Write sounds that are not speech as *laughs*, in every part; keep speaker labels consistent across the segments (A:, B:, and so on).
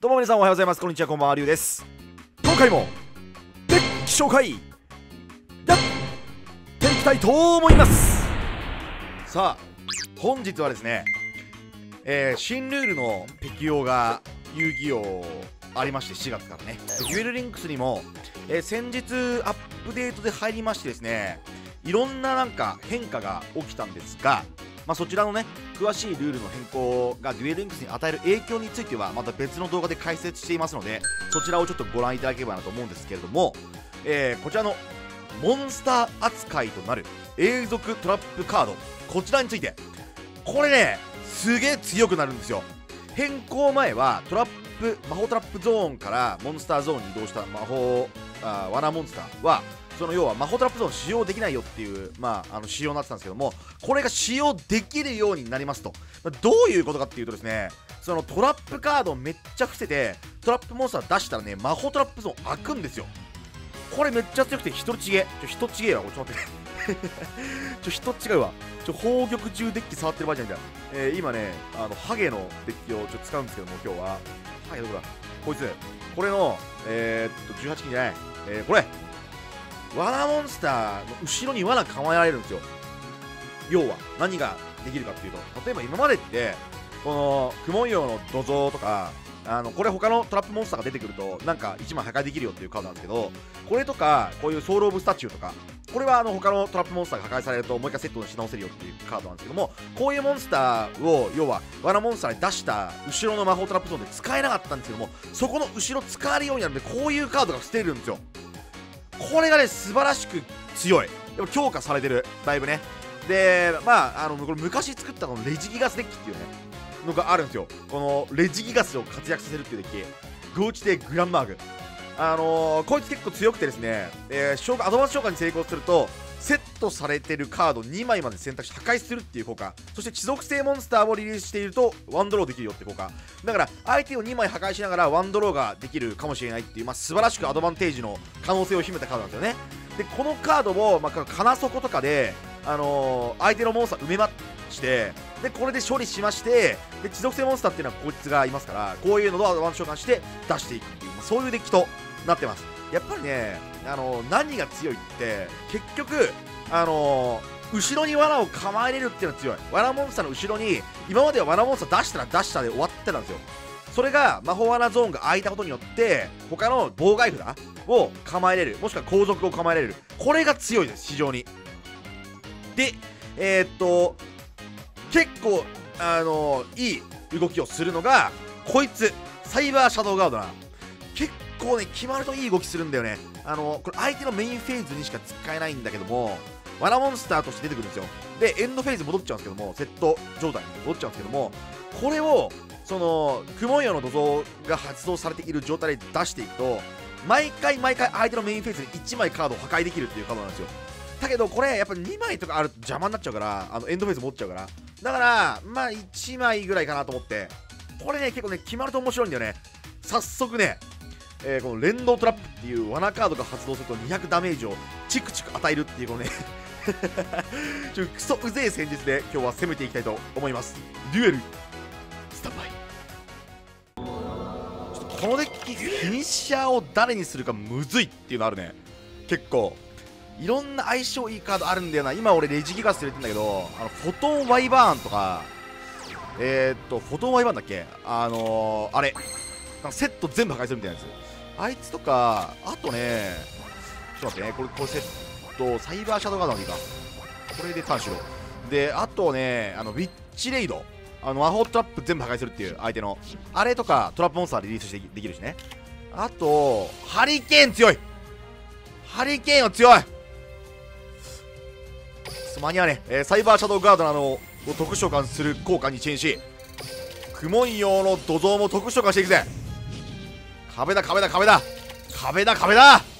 A: どうも皆さんおはようございます。こんにちはこんばんはりゅうです。今回もデッキ紹介やっていきたいと思います。さあ本日はですね、えー、新ルールの適用が遊戯王ありまして4月からね。デュエルリンクスにも、えー、先日アップデートで入りましてですねいろんななんか変化が起きたんですがまあ、そちらのね詳しいルールの変更がデュエルリンクスに与える影響についてはまた別の動画で解説していますのでそちらをちょっとご覧いただければなと思うんですけれども、えー、こちらのモンスター扱いとなる永続トラップカード。こちらについてこれねすげえ強くなるんですよ。変更前はトラップ魔法トラップゾーンからモンスターゾーンに移動した魔法あ罠モンスターはその要は魔法トラップゾーン使用できないよっていう、まあ、あの仕様になってたんですけどもこれが使用できるようになりますとどういうことかっていうとですねそのトラップカードをめっちゃ伏せてトラップモンスター出したらね魔法トラップゾーン開くんですよ。これめっちゃ強くて人ちげちょ人ちげえわちょっと待って。*laughs* ちょ人違うわちょ宝玉中デッキ触ってる場合じゃないんだよ、えー、今ねあのハゲのデッキをちょ使うんですけども今日は。ハゲどこだ？こいつ。これのえー、っと18金じゃない。えー、これ。罠モンスターの後ろに罠構えられるんですよ。要は何ができるかっていうと。例えば今までってこのクモン用の土蔵とかあのこれ他のトラップモンスターが出てくるとなんか1枚破壊できるよっていうカードなんですけどこれとかこういうソウルオブスタチューとかこれはあの他のトラップモンスターが破壊されるともう一回セットし直せるよっていうカードなんですけどもこういうモンスターを要は罠モンスターに出した後ろの魔法トラップゾーンで使えなかったんですけどもそこの後ろ使えるようになるんでこういうカードが捨てるんですよ。これがね素晴らしく強い。でも強化されてる。だいぶね。でまああのこれ昔作ったこのレジギガスデッキっていうねのがあるんですよ。このレジギガスを活躍させるっていうデッキ。ゴーチテグランマーグ。あのー、こいつ結構強くてですね、えー、アドバンス召喚に成功するとセットされてるカード2枚まで選択して破壊するっていう効果。そして地属性モンスターをリリースしているとワンドローできるよって効果。だから相手を2枚破壊しながらワンドローができるかもしれないっていう、まあ、素晴らしくアドバンテージの可能性を秘めたカードなんですよね。でこのカードを、まあ、金底とかで、あのー、相手のモンスター埋めましてでこれで処理しましてで地属性モンスターっていうのはこいつがいますからこういうのをアドバンス召喚して出していくっていう、まあ、そういうデッキとなってます。やっぱりね、あの、何が強いって結局あの、後ろに罠を構えれるっていうのは強い。罠モンスターの後ろに今までは罠モンスター出したら出したで終わってたんですよ。それが魔法罠ゾーンが開いたことによって他の妨害札を構えれる。もしくは後続を構えれる。これが強いです非常に。でえー、っと結構あの、いい動きをするのがこいつサイバーシャドウガードな。結構ね決まるといい動きするんだよね。あのこれ相手のメインフェーズにしか使えないんだけどもワラモンスターとして出てくるんですよ。でエンドフェーズ戻っちゃうんですけどもセット状態に戻っちゃうんですけどもこれをその雲夜の土蔵が発動されている状態で出していくと毎回毎回相手のメインフェーズに1枚カードを破壊できるっていうカードなんですよ。だけどこれやっぱ2枚とかあると邪魔になっちゃうからあのエンドフェーズ持っちゃうから。だからまあ1枚ぐらいかなと思って。これね結構ね決まると面白いんだよね。早速ねえー、この連動トラップっていう罠カードが発動すると200ダメージをチクチク与えるっていうこのね *laughs* ちょクソうぜえ戦術で今日は攻めていきたいと思います。デュエルスタンバイ。ちょっとこのデッキフィニッシャーを誰にするかむずいっていうのあるね。結構いろんな相性いいカードあるんだよな。今俺レジギガス入れてんだけどあのフォトンワイバーンとかえー、っとフォトンワイバーンだっけ？あのー、あれ。なんかセット全部破壊するみたいなやつあいつとか、あとね、ちょっと待ってね、これ、これセット、サイバーシャドウガードのいいか。これでターンしろ。で、あとね、あの、ウィッチレイド。あの、魔法トラップ全部破壊するっていう相手の。あれとか、トラップモンスターリリースしてできるしね。あと、ハリケーン強いハリケーンは強い間に合わねえー、サイバーシャドウガードのあの、特殊召喚する効果にチェンし、クモン用の土蔵も特殊召喚していくぜ壁だ壁だ壁だ。壁だ壁だ。*laughs*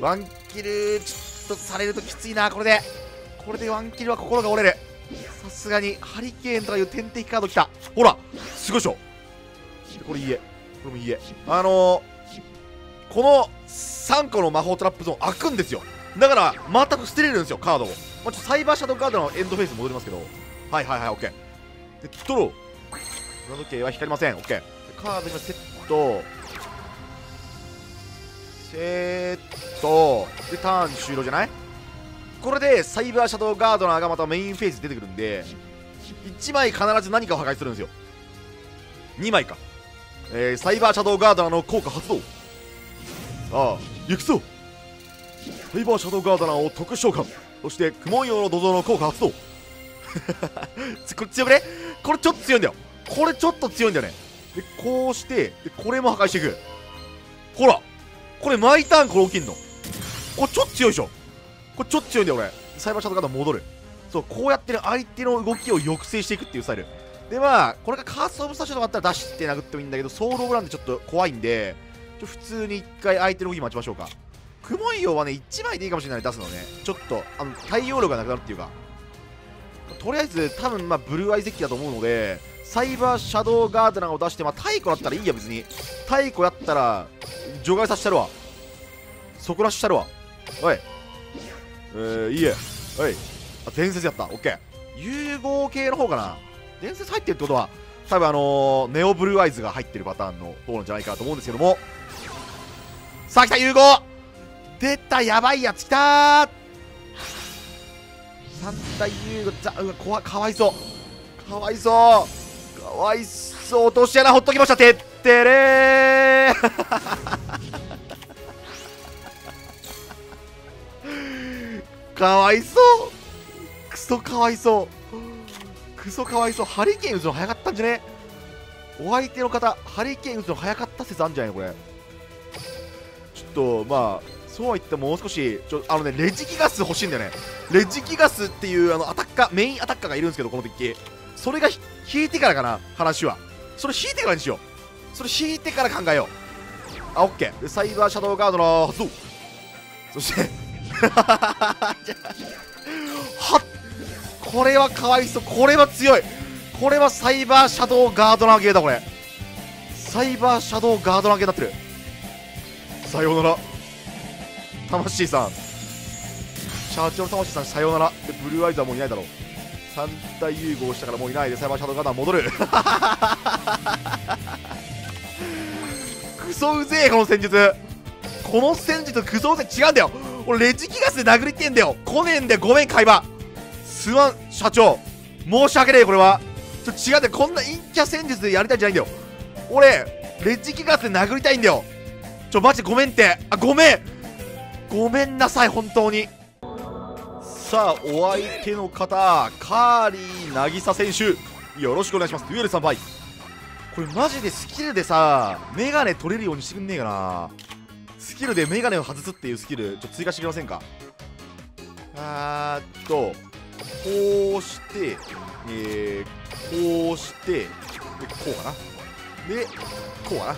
A: ワンキルちょっとされるときついなこれで。これでワンキルは心が折れる。さすがにハリケーンとかいう天敵カードきた。ほらすごいでしょ。これ家これも家あのー、この3個の魔法トラップゾーン開くんですよ。だから全く捨てれるんですよカードを、まあ、ちょっとサイバーシャドウガードのエンドフェイス戻りますけど。はいはいはいオッケー。で取ろう砂時計は光りません。OK カード今セット。セット。でターン終了じゃない？これでサイバーシャドウガードナーがまたメインフェーズ出てくるんで1枚必ず何かを破壊するんですよ。2枚か、えー、サイバーシャドウガードナーの効果発動。さあ行くぞ。サイバーシャドウガードナーを特殊召喚。そして雲模様の土蔵の効果発動 *laughs* これ強くね？これちょっと強いんだよ。これちょっと強いんだよね。でこうしてでこれも破壊していく。ほらこれ毎ターンこれ起きんの。これちょっと強いでしょ。これちょっと強いんだよ俺。サイバーシャドウガード戻る。そうこうやってね相手の動きを抑制していくっていうスタイル。でまあこれがカーストオブスタショとかあったら出して殴ってもいいんだけどソウルオブランでちょっと怖いんでちょ普通に1回相手の動き待ちましょうか。雲模はね1枚でいいかもしれない出すのね。ちょっとあの対応力がなくなるっていうか。とりあえず多分まあブルーアイゼッキだと思うのでサイバーシャドウガードナーを出してまあ太鼓だったらいいや別に。太鼓やったら除外させたるわ。そこらしたるわ。おい。えー、いいえ。おい。あ伝説やった。オッケー。融合系の方かな。伝説入ってるってことは多分あのー、ネオブルーアイズが入ってるパターンの方なんじゃないかと思うんですけども。さあ来た融合。出たやばいやつ来たー。三体融合。ざうわ怖かわいそう。かわいそう。かわいそう。落とし穴ほっときました。てってれー。*laughs* かわいそう。クソかわいそう。クソかわいそう。ハリケーン打つの早かったんじゃね。お相手の方ハリケーン打つの早かった説あるんじゃないこれ。ちょっとまあそうは言ってももう少しちょあのねレジギガス欲しいんだよね。レジギガスっていうあのアタッカーメインアタッカーがいるんですけどこの敵それが引いてからかな話は。それ引いてからにしよう。それ引いてから考えよう。あオッケー。サイバーシャドウガードの発動そして *laughs* はっこれはかわいそう。これは強い。これはサイバーシャドウガードナーゲーだこれ。サイバーシャドウガードナーゲーになってる。さようなら。魂さん。社長の魂さんさようなら。でブルーアイズはもういないだろう。3体融合したからもういないでサイバーシャドウガードナー戻る。*laughs* クソうぜえこの戦術。この戦術クソうぜえ違うんだよ。俺レジギガスで殴りてんだよ。来ねえんだよごめん会話。すまん社長。申し訳ねえこれは。ちょっと違うんだよ。こんな陰キャ戦術でやりたいんじゃないんだよ。俺レジギガスで殴りたいんだよ。ちょマジごめんって。あごめん。ごめんなさい本当に。さあお相手の方カーリー渚選手。よろしくお願いします。デュエル3倍これマジでスキルでさメガネ取れるようにしてくんねえかな。スキルでメガネを外すっていうスキルちょっと追加してくれませんか？あーっとこうしてえー、こうしてでこうかな。でこうかな。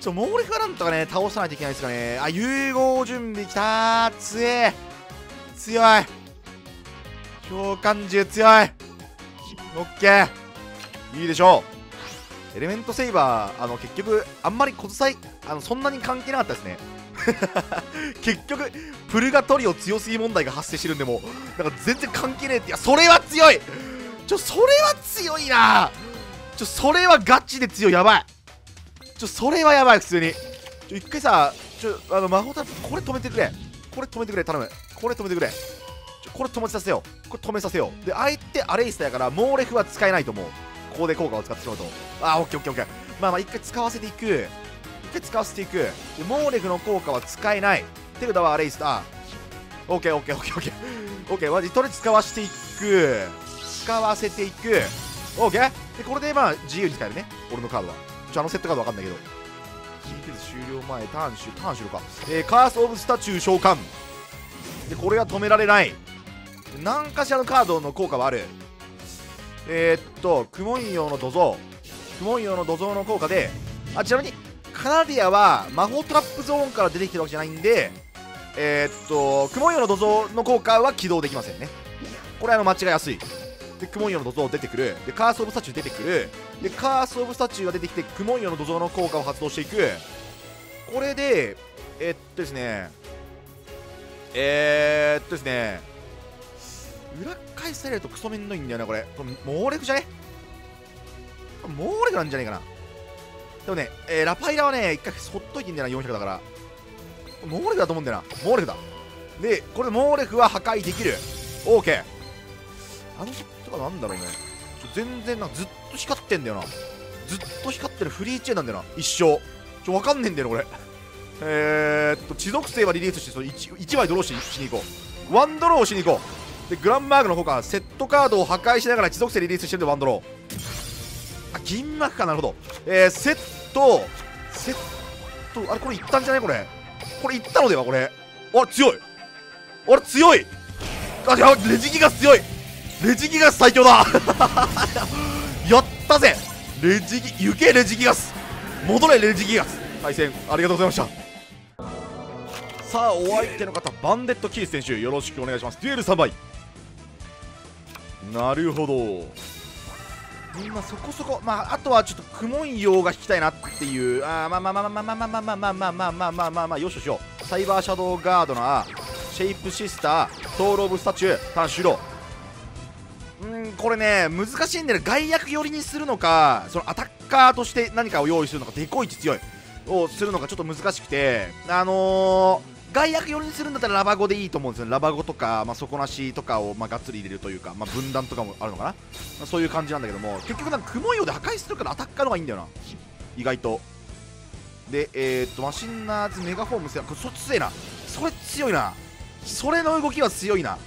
A: ちょモーレフランとかね倒さないといけないですかね。あ融合準備きたー強え強い。召喚獣強い。オッケー。いいでしょう。エレメントセイバーあの結局あんまり小伝いあのそんなに関係なかったですね。*laughs* 結局プルガトリオ強すぎ問題が発生してるんでもなんか全然関係ねえって。いやそれは強い。ちょそれは強いな。ちょそれはガチで強い。やばい。ちょそれはやばい普通に。ちょ一回さちょあの魔法タイプこれ止めてくれ。これ止めてくれ頼む。これ止めてくれ。これ止めさせよう。これ止めさせよう。で相手アレイスタやからモーレフは使えないと思う。ここで効果を使ってしまうと。あーオッケーオッケーオッケー。まあまあ一回使わせていく。一回使わせていく。でモーレフの効果は使えない。ってことはアレイス。ターオッケーオッケーオッケーオッケー。オッケー。マジとりあえず使わせていく。使わせていく。オッケー。でこれでまあ自由に使えるね。俺のカードは。ちょあのセットカードわかんないけど。シーズ終了前ターン終ターン終了か。えー、カース・オブ・スタチュー召喚。でこれは止められない。何かしらのカードの効果はある。えー、っとクモン用の土蔵。クモン用の土蔵の効果であちなみにカナディアは魔法トラップゾーンから出てきてるわけじゃないんでえー、っとクモン用の土蔵の効果は起動できませんね。これあの間違いやすい。でクモン用の土蔵出てくる。でカース・オブ・スタチュー出てくる。でカース・オブ・スタチューが出てきてクモン用の土蔵の効果を発動していく。これでえ、っとですねえー、っとですね裏返されるとクソめんどいんだよねこれ。これ猛烈じゃね？モーレグなんじゃないかな。でもね、えー、ラパイラはね一回ほっといてんだよな400だから。モーレグだと思うんだよな。モーレグだ。でこれモーレグは破壊できる。OK あのとかなんだろうね。全然なずっと光ってんだよな。ずっと光ってるフリーチェーンなんだよな。一生。ちょわかんねえんだよなこれ。えー、っと地属性はリリースしてその 1, 1枚ドローししに行こう。ワンドローしに行こう。でグランマークの方かセットカードを破壊しながら地属性リリースしてるんでワンドロー。あ銀幕かなるほど。えー、セット。セット。あれこれいったんじゃない？これ。これいったのではこれ。あ強い。あれ強い。あやレジギガ強い。レジギガス最強だ。*laughs* やったぜ。レジギ行けレジギガス。戻れレジギガス。対戦ありがとうございました。さあお相手の方バンデットキース選手よろしくお願いします。デュエル3倍。なるほど。まあそこそこまああとはちょっとクモン用が引きたいなっていう。あまあまあまあまあまあまあまあまあまあまあまあまあまあまあまあよしよしよサイバーシャドウガードナーシェイプシスターソウルオブスタチュータンシュロうんこれね難しいんだよ外役寄りにするのかそのアタッカーとして何かを用意するのかデコイチ強いをするのがちょっと難しくてあのー外役寄りにするんだったらラバゴでいいと思うんですよラバゴとか、まあ、底なしとかを、まあ、がっつり入れるというか、まあ、分断とかもあるのかな、まあ、そういう感じなんだけども結局なんか雲用で破壊するからアタッカーの方がいいんだよな。意外と。でえー、っとマシンナーズメガフォームスこれそっち強いな。それ強いな。それの動きは強いな。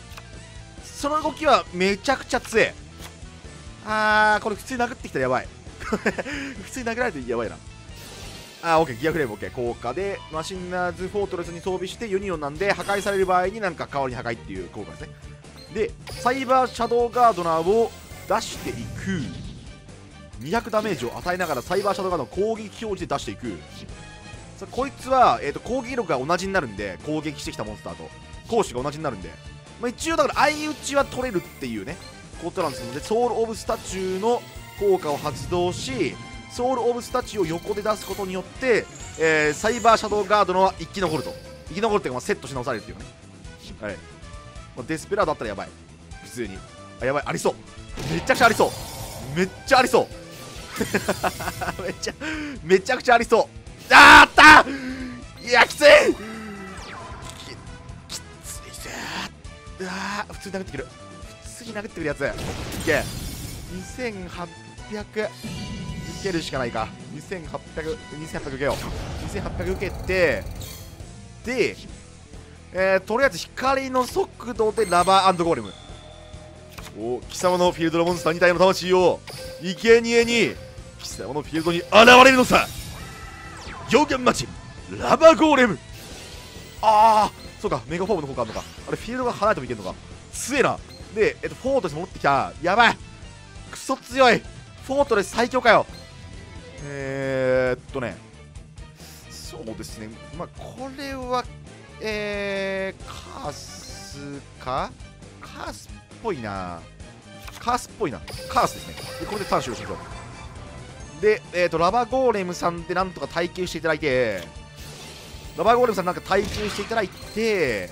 A: その動きはめちゃくちゃ強いあーこれ普通に殴ってきたらやばい *laughs* 普通に殴られてやばいなあ、オッケー、ギアフレームオッケー。効果で、マシンナーズフォートレスに装備してユニオンなんで、破壊される場合になんか代わりに破壊っていう効果ですね。で、サイバーシャドウガードナーを出していく。200ダメージを与えながらサイバーシャドウガードの攻撃表示で出していく。こいつは、えーと、攻撃力が同じになるんで、攻撃してきたモンスターと。攻守が同じになるんで。まあ、一応だから相打ちは取れるっていうね、ことなんですので、ソウル・オブ・スタチューの効果を発動し、ソウル・オブ・スタチューを横で出すことによって、えー、サイバーシャドウガードの生き残ると。生き残るっていうか、セットし直されるっていうね。はい、ま、デスペラードあったらやばい。普通に。あやばい。ありそう。めちゃくちゃありそう。めっちゃありそう。*laughs* めちゃめちゃくちゃありそう。ああった！いやきつい！うわ普通に殴ってくる。普通に殴ってくるやつ。いけ2800受けるしかないか。2800 2800受けよう。2800受けてでえー、とりあえず光の速度でラバーゴーレム。お貴様のフィールドのモンスター2体の魂を生贄に貴様のフィールドに現れるのさ。上限待ち。ラバーゴーレム。ああそうかメガフォームの方があるのか。あれフィールドが離れてもいけるのか。強えな。で、えっと、フォートレス戻ってきた。やばい。クソ強い。フォートレス最強かよ。えー、っとね、そうですね、まあ、これは、えー、カースか？カースっぽいな。カースっぽいな。カースですね。でこれでターンしようしましょう。で、えー、っと、ラバーゴーレムさんでなんとか耐久していただいて、ラバゴーレムさんなんか耐久していただいて、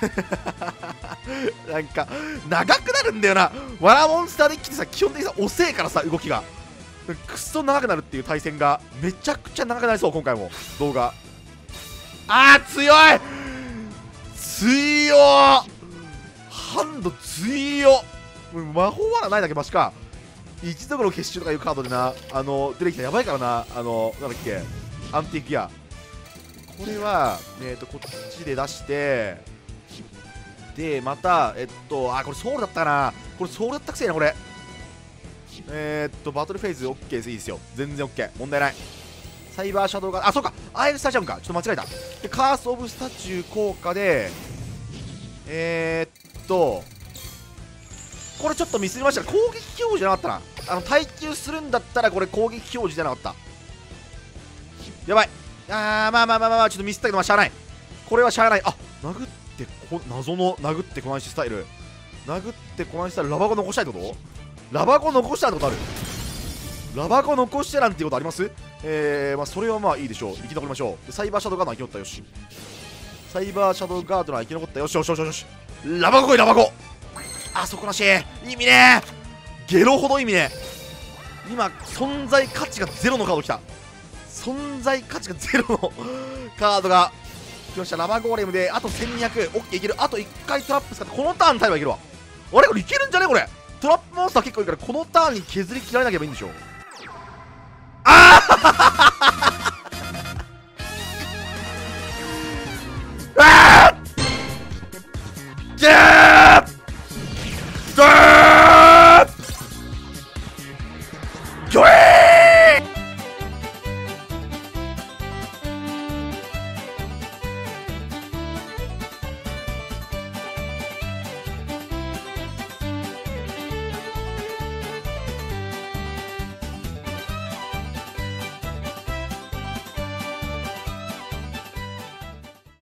A: *laughs* なんか、長くなるんだよな。ワラモンスターデッキってさ、基本的にさ、遅えからさ、動きが。くっそ長くなるっていう対戦がめちゃくちゃ長くなりそう今回も。動画。あー強い!強ハンド強魔法はないだけマシか。一度の結集とかいうカードでなあの出てきたらやばいからなあのなんだっけアンティークギア。これはえっ、ー、とこっちで出してでまたえっとあこれソウルだったなこれソウルだったくせえなこれえー、っと、バトルフェーズ OK です。いいですよ。全然 OK。問題ない。サイバーシャドウが、あ、そうか。アイルスタジアムか。ちょっと間違えた。で、カース・オブ・スタチュー効果で、えー、っと、これちょっとミスりました。攻撃表示じゃなかったな。あの、耐久するんだったら、これ攻撃表示じゃなかった。やばい。あー、まあまあまあまあ、ちょっとミスったけど、まあ、しゃあない。これはしゃあない。あ、殴ってこ、謎の殴ってこないしスタイル。殴ってこないスタイル、ラバゴ残したいってこと？ラバコ残したってことある。ラバコ残してなんていうことあります？えー、まあそれはまあいいでしょう。生き残りましょう。サイバーシャドウガード生き残った。よしサイバーシャドウガードナー生き残った。よしよしよしよし。ラバコ来いラバコ。あそこなし。意味ねゲロほど意味ね今存在価値がゼロのカード来た。存在価値がゼロのカードが来ました。ラバーゴーレムであと1200オッケーいける。あと1回トラップ使ってこのターン耐えばいけるわ。あれ？これいけるんじゃね？これ。トラップモンスター結構いいからこのターンに削り切られなければいいんでしょああ